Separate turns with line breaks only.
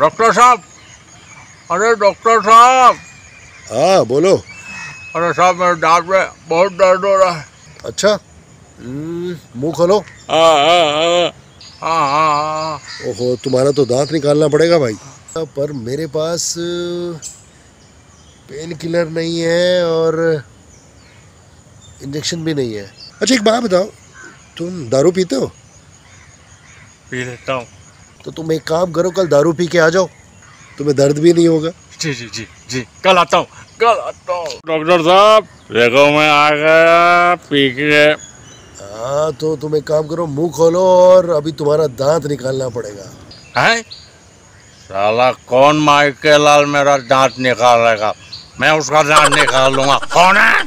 Doctor साहब। अरे doctor साहब।
हाँ बोलो।
अरे साहब मेरे दांत में बहुत दर्द हो रहा है।
अच्छा। हम्म, मुँह खोलो।
हाँ हाँ हाँ। हाँ हाँ हाँ।
ओहो तुम्हारा तो दांत निकालना पड़ेगा भाई। पर मेरे पास पेन किलर नहीं है और इंजेक्शन भी नहीं है। अच्छा एक बात बताओ। तुम दारू पीते हो?
पी लेता हूँ।
तो तुम एक काम करो कल दारू पी के आ जाओ। तुम्हें दर्द भी नहीं होगा।
जी जी जी जी कल आता हूँ कल आता हूँ। डॉक्टर साहब देखो मैं आ गया पी के।
हाँ तो तुम एक काम करो मुँह खोलो और अभी तुम्हारा दांत निकालना पड़ेगा।
हैं? साला कौन माइके लाल मेरा दांत निकालेगा? मैं उसका दांत निकाल लूँगा। कौन है?